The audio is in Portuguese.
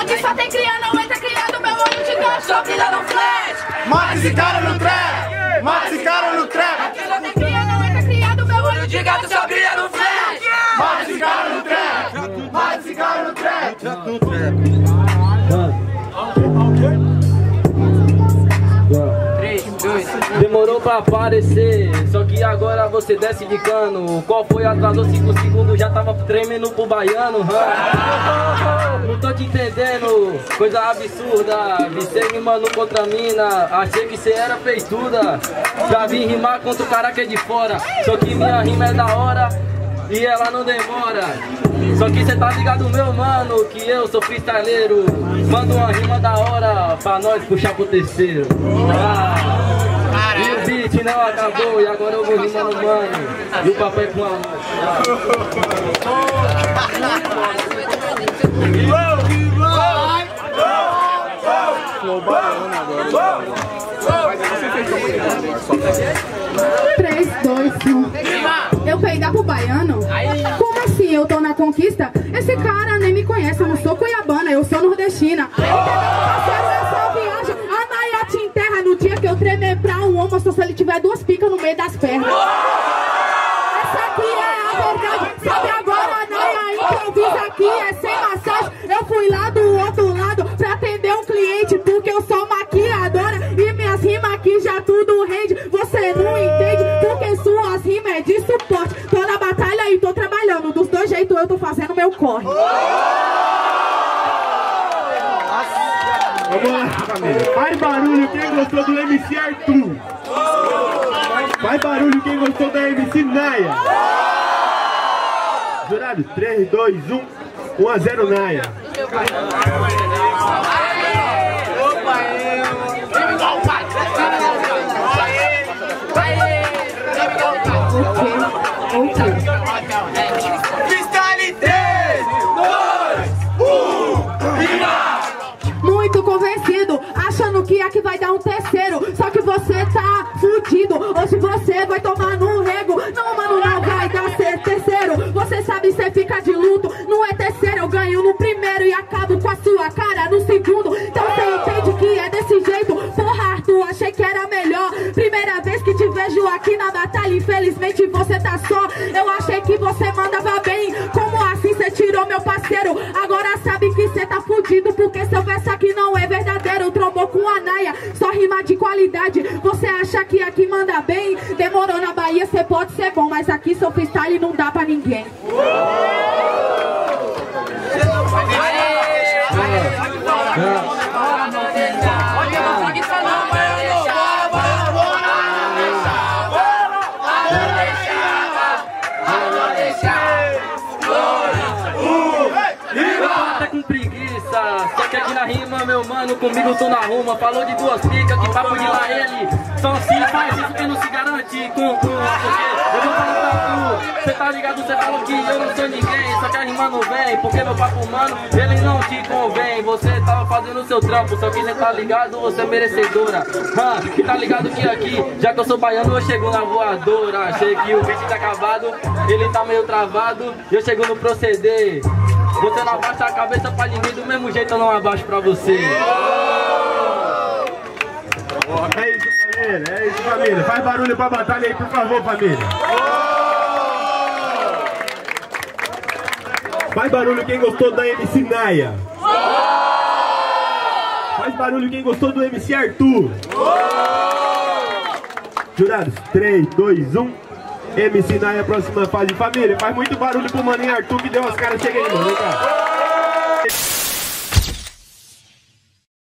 Aqui só tem cria, não entra criado, meu olho de gato, só vida no flash. Mata esse cara no trap! Mata esse cara no Demorou pra aparecer, só que agora você desce de cano. Qual foi? Atrasou 5 segundos, já tava tremendo pro baiano. Não tô te entendendo, coisa absurda. Você me mandou contra mina, achei que cê era peituda. Já vim rimar contra o cara que é de fora, só que minha rima é da hora. E ela não demora Só que cê tá ligado meu mano Que eu sou freestyleiro Manda uma rima da hora Pra nós puxar pro terceiro ah. E não acabou E agora eu vou rimando mano E o papai com a Três, dois, um. Eu peidar pro baiano? Como assim? Eu tô na conquista? Esse cara nem me conhece, eu não sou cuiabana, duas picas no meio das pernas. Essa aqui é a verdade. Sabe agora, a Naya improvisa aqui, é sem massagem. Eu fui lá do outro lado pra atender um cliente, porque eu sou maquiadora e minhas rimas aqui já tudo rende. Você não entende, porque suas rimas é de suporte. Tô na batalha e tô trabalhando. Dos dois jeitos eu tô fazendo meu corre. Vamos lá, família. Faz barulho quem gostou do MC Arthur. Faz barulho quem gostou da MC Naya. Jurado, 3, 2, 1. 1 a 0 Naya. Que aqui vai dar um terceiro. Só que você tá fudido. Hoje você vai tomar no rego. Não, mano, não vai dar ser terceiro. Você sabe, você fica de luto. Não é terceiro, eu ganho no primeiro e acabo com a sua cara no segundo. Então você entende que é desse jeito. Porra, Arthur, achei que era melhor. Primeira vez que te vejo aqui na batalha, infelizmente você tá só. Eu achei que você mandava seu verso aqui não é verdadeiro. Trombou com a Naia, só rima de qualidade. Você acha que aqui manda bem? Demorou na Bahia, você pode ser bom, mas aqui seu freestyle não dá pra ninguém. Na rima, meu mano, comigo tô na ruma. Falou de duas picas, que papo de lá ele. Só se faz isso que não se garante com com- eu vou falar tu, cê tá ligado, cê falou que eu não sou ninguém. Só que a rima não vem, porque meu papo, mano, ele não te convém. Você tava fazendo o seu trampo, só que cê tá ligado, você é merecedora. Ah, tá ligado que aqui, já que eu sou baiano, eu chego na voadora. Achei que o beat tá acabado, ele tá meio travado, eu chego no proceder. Você não abaixa a cabeça pra ninguém, do mesmo jeito eu não abaixo pra você. É isso, família. É isso, família. Faz barulho pra batalha aí, por favor, família. Faz barulho quem gostou da MC Naya. Faz barulho quem gostou do MC Arthur. Jurados, 3, 2, 1. MC Naya, próxima fase. Família, faz muito barulho pro maninho Arthur que deu as caras. Chega aí, mano. Vem cá.